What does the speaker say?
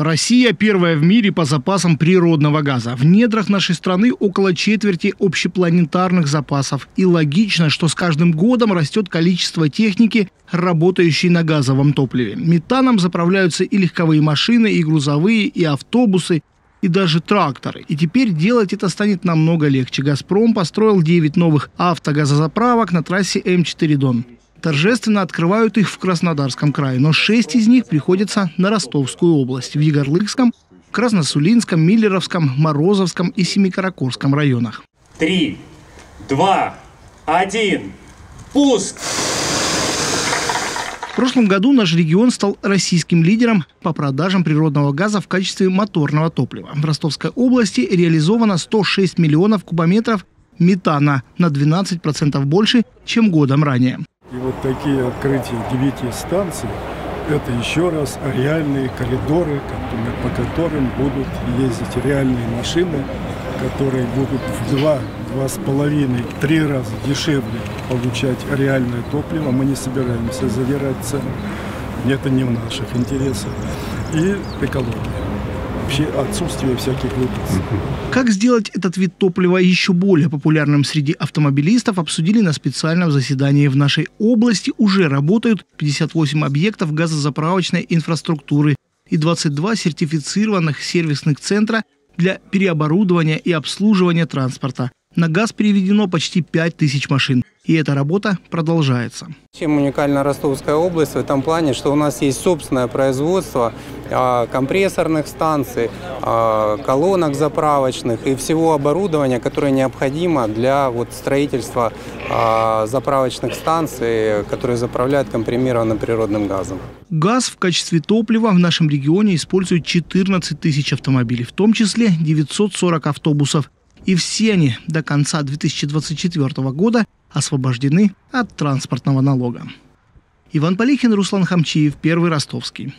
Россия первая в мире по запасам природного газа. В недрах нашей страны около четверти общепланетарных запасов. И логично, что с каждым годом растет количество техники, работающей на газовом топливе. Метаном заправляются и легковые машины, и грузовые, и автобусы, и даже тракторы. И теперь делать это станет намного легче. «Газпром» построил 9 новых автогазозаправок на трассе М4 Дон торжественно открывают их в Краснодарском крае, но шесть из них приходятся на Ростовскую область, в Егорлыкском, Красносулинском, Миллеровском, Морозовском и Семикаракорском районах. Три, два, один, пуск! В прошлом году наш регион стал российским лидером по продажам природного газа в качестве моторного топлива. В Ростовской области реализовано 106 миллионов кубометров метана на 12% больше, чем годом ранее. И вот такие открытия девяти станций – это еще раз реальные коридоры, по которым будут ездить реальные машины, которые будут в два, два с половиной, три раза дешевле получать реальное топливо. Мы не собираемся задирать цены. Это не в наших интересах. И экология вообще отсутствие всяких выплат. Как сделать этот вид топлива еще более популярным среди автомобилистов, обсудили на специальном заседании в нашей области. Уже работают 58 объектов газозаправочной инфраструктуры и 22 сертифицированных сервисных центра для переоборудования и обслуживания транспорта. На газ переведено почти 5 тысяч машин. И эта работа продолжается. Чем уникальна Ростовская область в этом плане, что у нас есть собственное производство компрессорных станций, а, колонок заправочных и всего оборудования, которое необходимо для вот, строительства а, заправочных станций, которые заправляют компримированным природным газом. Газ в качестве топлива в нашем регионе используют 14 тысяч автомобилей, в том числе 940 автобусов. И все они до конца 2024 года освобождены от транспортного налога. Иван Полихин, Руслан Хамчиев, Первый Ростовский.